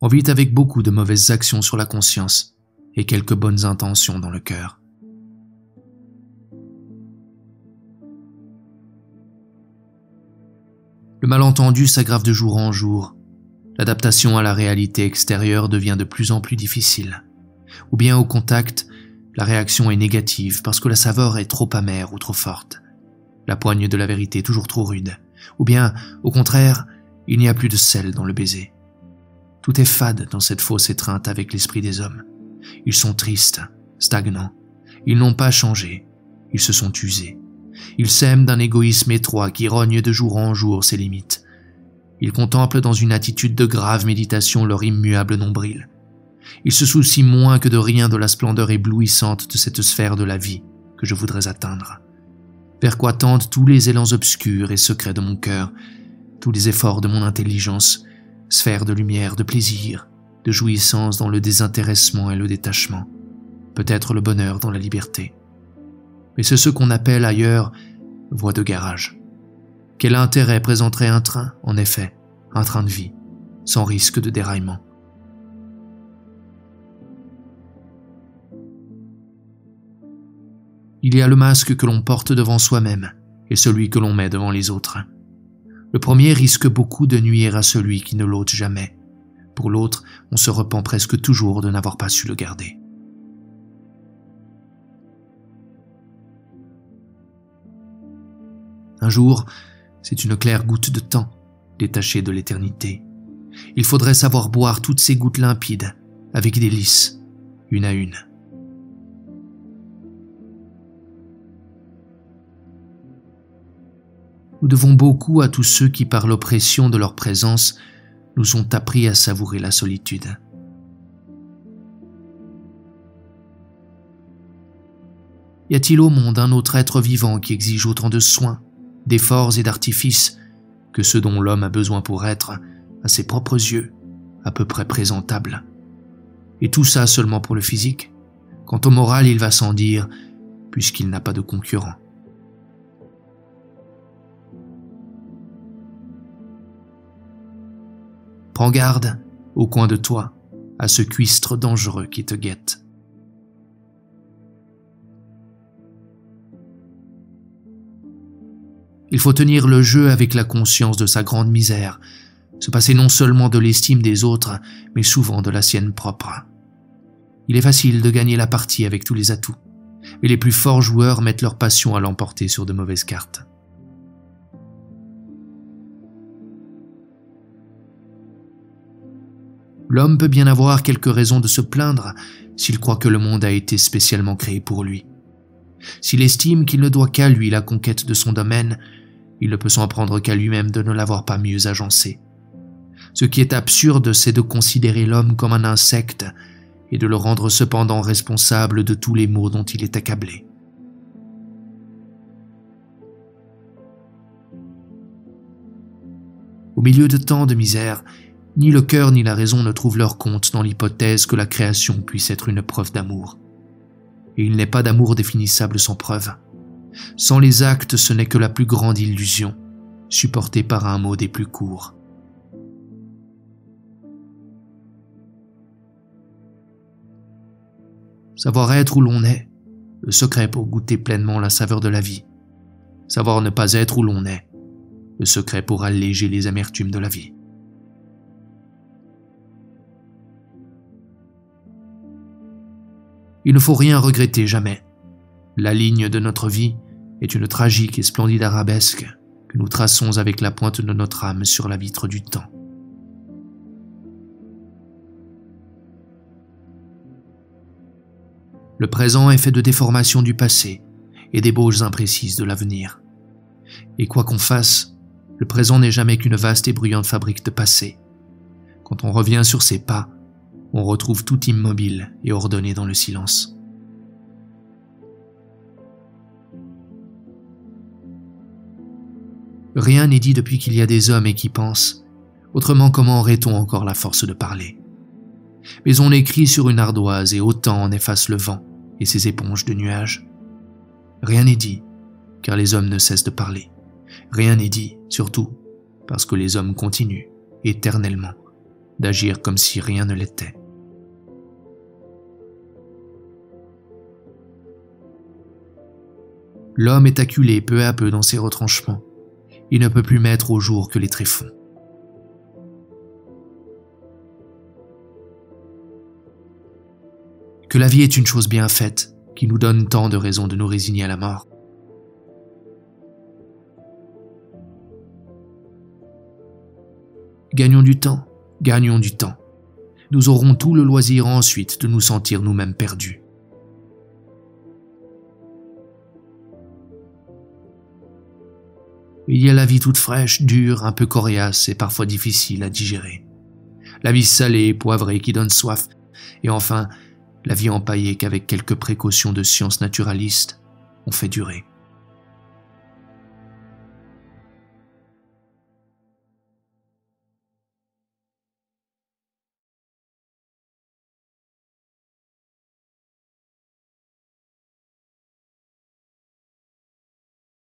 On vit avec beaucoup de mauvaises actions sur la conscience et quelques bonnes intentions dans le cœur. Le malentendu s'aggrave de jour en jour. L'adaptation à la réalité extérieure devient de plus en plus difficile. Ou bien au contact, la réaction est négative parce que la saveur est trop amère ou trop forte. La poigne de la vérité toujours trop rude. Ou bien, au contraire, il n'y a plus de sel dans le baiser. Tout est fade dans cette fausse étreinte avec l'esprit des hommes. Ils sont tristes, stagnants. Ils n'ont pas changé. Ils se sont usés. Ils s'aiment d'un égoïsme étroit qui rogne de jour en jour ses limites. Ils contemplent dans une attitude de grave méditation leur immuable nombril. Ils se soucient moins que de rien de la splendeur éblouissante de cette sphère de la vie que je voudrais atteindre. Vers quoi tendent tous les élans obscurs et secrets de mon cœur, tous les efforts de mon intelligence, sphère de lumière, de plaisir, de jouissance dans le désintéressement et le détachement, peut-être le bonheur dans la liberté mais c'est ce qu'on appelle ailleurs voie de garage. Quel intérêt présenterait un train, en effet, un train de vie, sans risque de déraillement? Il y a le masque que l'on porte devant soi-même et celui que l'on met devant les autres. Le premier risque beaucoup de nuire à celui qui ne l'ôte jamais. Pour l'autre, on se repent presque toujours de n'avoir pas su le garder. Un jour, c'est une claire goutte de temps, détachée de l'éternité. Il faudrait savoir boire toutes ces gouttes limpides, avec délice, une à une. Nous devons beaucoup à tous ceux qui, par l'oppression de leur présence, nous ont appris à savourer la solitude. Y a-t-il au monde un autre être vivant qui exige autant de soins, d'efforts et d'artifices que ce dont l'homme a besoin pour être, à ses propres yeux, à peu près présentable? Et tout ça seulement pour le physique? Quant au moral, il va sans dire, puisqu'il n'a pas de concurrent. Prends garde, au coin de toi, à ce cuistre dangereux qui te guette. Il faut tenir le jeu avec la conscience de sa grande misère, se passer non seulement de l'estime des autres, mais souvent de la sienne propre. Il est facile de gagner la partie avec tous les atouts, mais les plus forts joueurs mettent leur passion à l'emporter sur de mauvaises cartes. L'homme peut bien avoir quelques raisons de se plaindre s'il croit que le monde a été spécialement créé pour lui. S'il estime qu'il ne doit qu'à lui la conquête de son domaine, il ne peut s'en prendre qu'à lui-même de ne l'avoir pas mieux agencé. Ce qui est absurde, c'est de considérer l'homme comme un insecte et de le rendre cependant responsable de tous les maux dont il est accablé. Au milieu de tant de misère, ni le cœur ni la raison ne trouvent leur compte dans l'hypothèse que la création puisse être une preuve d'amour. Et il n'est pas d'amour définissable sans preuve. Sans les actes, ce n'est que la plus grande illusion, supportée par un mot des plus courts. Savoir être où l'on est, le secret pour goûter pleinement la saveur de la vie. Savoir ne pas être où l'on est, le secret pour alléger les amertumes de la vie. Il ne faut rien regretter jamais. La ligne de notre vie est une tragique et splendide arabesque que nous traçons avec la pointe de notre âme sur la vitre du temps. Le présent est fait de déformations du passé et d'ébauches imprécises de l'avenir. Et quoi qu'on fasse, le présent n'est jamais qu'une vaste et bruyante fabrique de passé. Quand on revient sur ses pas, on retrouve tout immobile et ordonné dans le silence. Rien n'est dit depuis qu'il y a des hommes et qui pensent. Autrement, comment aurait-on encore la force de parler? Mais on écrit sur une ardoise et autant en efface le vent et ses éponges de nuages. Rien n'est dit, car les hommes ne cessent de parler. Rien n'est dit, surtout, parce que les hommes continuent, éternellement, d'agir comme si rien ne l'était. L'homme est acculé peu à peu dans ses retranchements. Il ne peut plus mettre au jour que les tréfonds. Que la vie est une chose bien faite, qui nous donne tant de raisons de nous résigner à la mort. Gagnons du temps, gagnons du temps. Nous aurons tout le loisir ensuite de nous sentir nous-mêmes perdus. Il y a la vie toute fraîche, dure, un peu coriace et parfois difficile à digérer. La vie salée et poivrée qui donne soif. Et enfin, la vie empaillée qu'avec quelques précautions de science naturaliste, on fait durer.